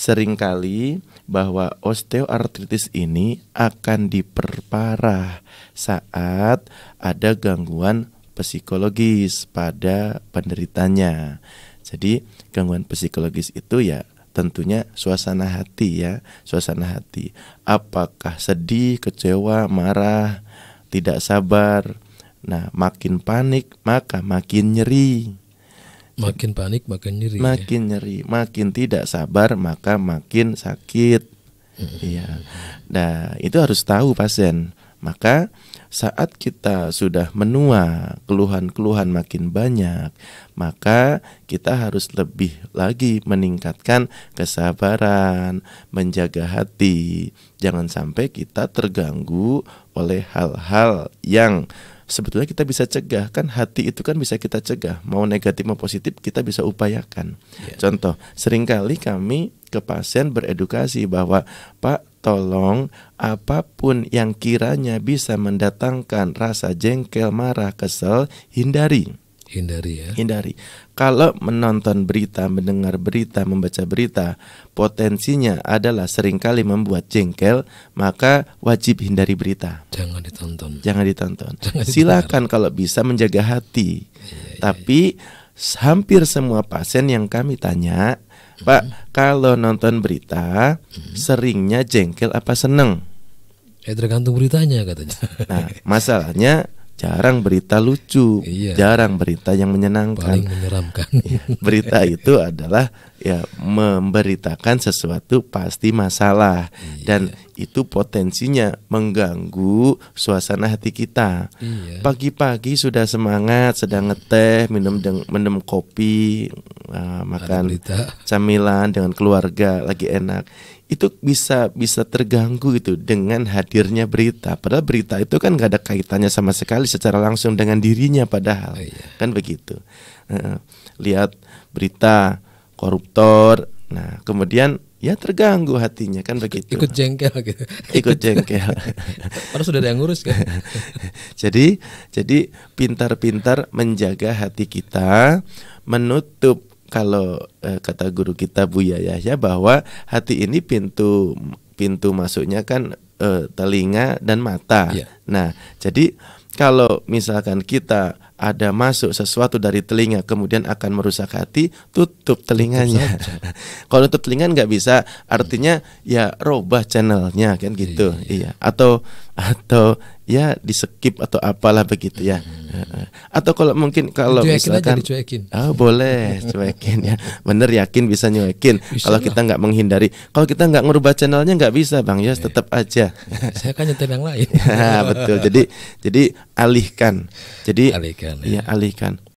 sering kali bahwa osteoartritis ini akan diperparah saat ada gangguan psikologis pada penderitanya. Jadi gangguan psikologis itu ya tentunya suasana hati ya, suasana hati. Apakah sedih, kecewa, marah, tidak sabar. Nah, makin panik maka makin nyeri. Makin panik makin nyeri. Makin ya? nyeri, makin tidak sabar maka makin sakit. Iya. Nah, itu harus tahu pasien. Maka saat kita sudah menua, keluhan-keluhan makin banyak, maka kita harus lebih lagi meningkatkan kesabaran, menjaga hati. Jangan sampai kita terganggu oleh hal-hal yang sebetulnya kita bisa cegah kan? Hati itu kan bisa kita cegah. Mau negatif mau positif kita bisa upayakan. Yeah. contoh sering kali kami ke pasien beredukasi bahwa Pak tolong apa pun yang kiranya bisa mendatangkan rasa jengkel marah kesel hindari Hindari ya. Hindari. Kalau menonton berita, mendengar berita, membaca berita, potensinya adalah sering kali membuat jengkel, maka wajib hindari berita. Jangan ditonton. Jangan ditonton. Jangan Silakan kalau bisa menjaga hati. Iya, iya, Tapi iya. hampir semua pasien yang kami tanya, Pak, hmm. kalau nonton berita, hmm. seringnya jengkel apa seneng? Eh tergantung beritanya katanya. Nah, masalahnya jarang berita lucu, iya. jarang berita yang menyenangkan. Paling menyeramkan. Iya, berita itu adalah ya memberitakan sesuatu pasti masalah iya. dan itu potensinya mengganggu suasana hati kita. Iya. Pagi-pagi sudah semangat, sedang ngeteh, minum minum kopi, uh, makan camilan dengan keluarga, lagi enak itu bisa bisa terganggu itu dengan hadirnya berita. Padahal berita itu kan nggak ada kaitannya sama sekali secara langsung dengan dirinya padahal iya. kan begitu. Uh, lihat berita koruptor, nah kemudian ya terganggu hatinya kan begitu. Ikut jengkel gitu. Ikut jengkel. Padahal sudah ada yang ngurus kan. jadi jadi pintar-pintar menjaga hati kita, menutup kalau eh, kata guru kita Buya Yahya bahwa hati ini pintu pintu masuknya kan eh, telinga dan mata. Yeah. Nah, jadi kalau misalkan kita ada masuk sesuatu dari telinga kemudian akan merusak hati, tutup telinganya. kalau tutup telinga nggak bisa, artinya ya robah channelnya kan gitu, iya. iya. Atau atau ya di skip atau apalah begitu ya. Atau kalau mungkin kalau cuekin misalkan aja dicuekin. Oh, boleh cuekin ya. Bener yakin bisa nyuekin. Kalau kita nggak menghindari, kalau kita nggak ngubah channelnya nggak bisa Bang Yos, tetap aja. Saya kan nyetel yang lain. ya, betul. Jadi jadi alihkan. Jadi alihkan. Ya, ya alihkan.